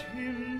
him